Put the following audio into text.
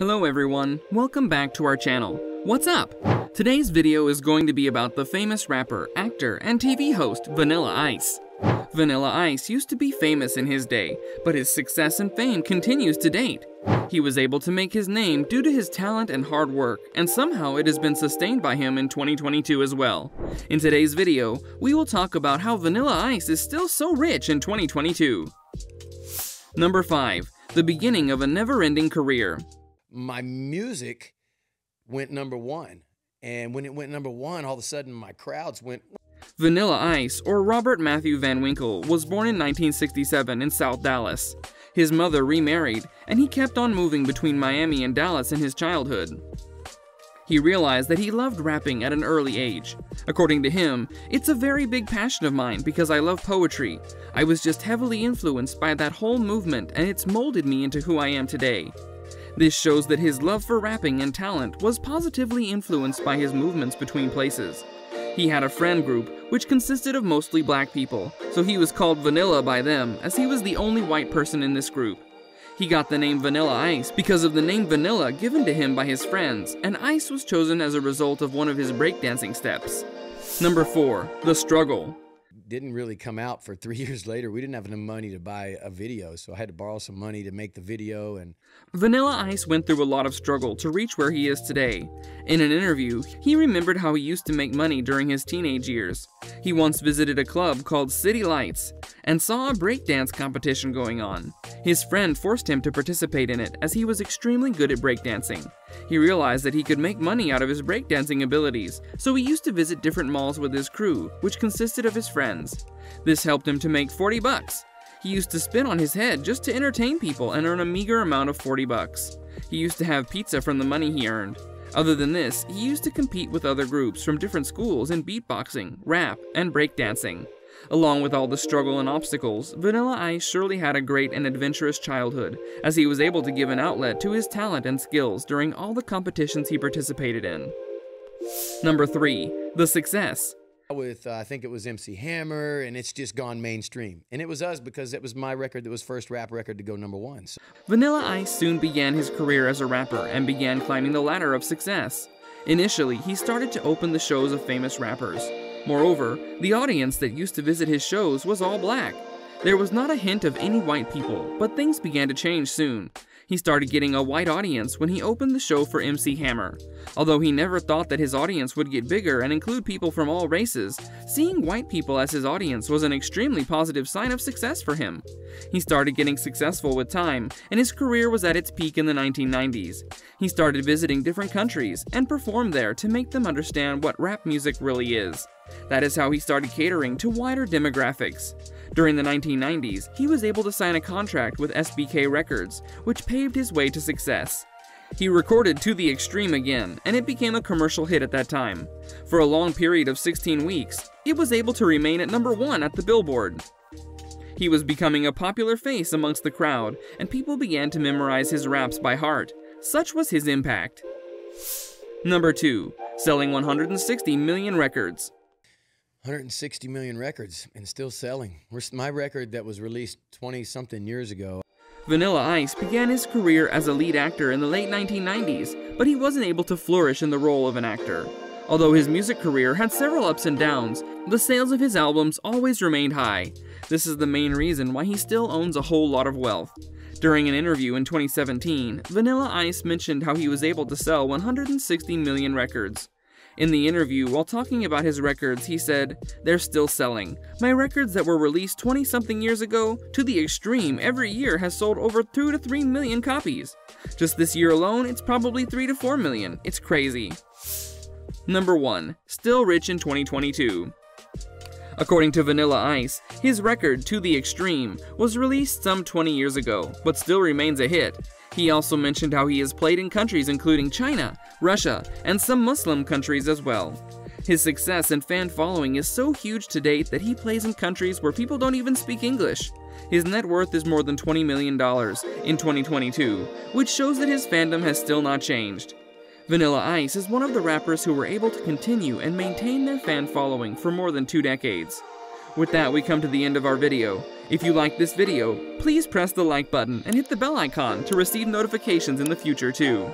Hello everyone, welcome back to our channel. What's up? Today's video is going to be about the famous rapper, actor, and TV host Vanilla Ice. Vanilla Ice used to be famous in his day, but his success and fame continues to date. He was able to make his name due to his talent and hard work, and somehow it has been sustained by him in 2022 as well. In today's video, we will talk about how Vanilla Ice is still so rich in 2022. Number 5. The beginning of a never-ending career my music went number one. And when it went number one, all of a sudden my crowds went. Vanilla Ice, or Robert Matthew Van Winkle, was born in 1967 in South Dallas. His mother remarried, and he kept on moving between Miami and Dallas in his childhood. He realized that he loved rapping at an early age. According to him, it's a very big passion of mine because I love poetry. I was just heavily influenced by that whole movement and it's molded me into who I am today. This shows that his love for rapping and talent was positively influenced by his movements between places. He had a friend group which consisted of mostly black people, so he was called Vanilla by them as he was the only white person in this group. He got the name Vanilla Ice because of the name Vanilla given to him by his friends, and Ice was chosen as a result of one of his breakdancing steps. Number 4. The Struggle didn't really come out for three years later. We didn't have enough money to buy a video, so I had to borrow some money to make the video. And Vanilla Ice went through a lot of struggle to reach where he is today. In an interview, he remembered how he used to make money during his teenage years. He once visited a club called City Lights and saw a breakdance competition going on. His friend forced him to participate in it as he was extremely good at breakdancing. He realized that he could make money out of his breakdancing abilities, so he used to visit different malls with his crew, which consisted of his friends. This helped him to make 40 bucks. He used to spin on his head just to entertain people and earn a meager amount of 40 bucks. He used to have pizza from the money he earned. Other than this, he used to compete with other groups from different schools in beatboxing, rap, and breakdancing. Along with all the struggle and obstacles, Vanilla Ice surely had a great and adventurous childhood, as he was able to give an outlet to his talent and skills during all the competitions he participated in. Number 3. The Success with uh, I think it was MC Hammer, and it's just gone mainstream. And it was us because it was my record that was first rap record to go number one. So. Vanilla Ice soon began his career as a rapper and began climbing the ladder of success. Initially, he started to open the shows of famous rappers. Moreover, the audience that used to visit his shows was all black. There was not a hint of any white people, but things began to change soon. He started getting a white audience when he opened the show for MC Hammer. Although he never thought that his audience would get bigger and include people from all races, seeing white people as his audience was an extremely positive sign of success for him. He started getting successful with time, and his career was at its peak in the 1990s. He started visiting different countries and performed there to make them understand what rap music really is. That is how he started catering to wider demographics. During the 1990s, he was able to sign a contract with SBK Records, which paved his way to success. He recorded To the Extreme again, and it became a commercial hit at that time. For a long period of 16 weeks, it was able to remain at number one at the Billboard. He was becoming a popular face amongst the crowd, and people began to memorize his raps by heart. Such was his impact. Number 2. Selling 160 million records. 160 million records and still selling. My record that was released 20 something years ago. Vanilla Ice began his career as a lead actor in the late 1990s, but he wasn't able to flourish in the role of an actor. Although his music career had several ups and downs, the sales of his albums always remained high. This is the main reason why he still owns a whole lot of wealth. During an interview in 2017, Vanilla Ice mentioned how he was able to sell 160 million records. In the interview, while talking about his records, he said, They're still selling. My records that were released 20 something years ago, to the extreme, every year has sold over 2 to 3 million copies. Just this year alone, it's probably 3 to 4 million. It's crazy. Number 1. Still rich in 2022. According to Vanilla Ice, his record, To the Extreme, was released some 20 years ago, but still remains a hit. He also mentioned how he has played in countries including China, Russia, and some Muslim countries as well. His success and fan following is so huge to date that he plays in countries where people don't even speak English. His net worth is more than $20 million in 2022, which shows that his fandom has still not changed. Vanilla Ice is one of the rappers who were able to continue and maintain their fan following for more than two decades. With that, we come to the end of our video. If you liked this video, please press the like button and hit the bell icon to receive notifications in the future too.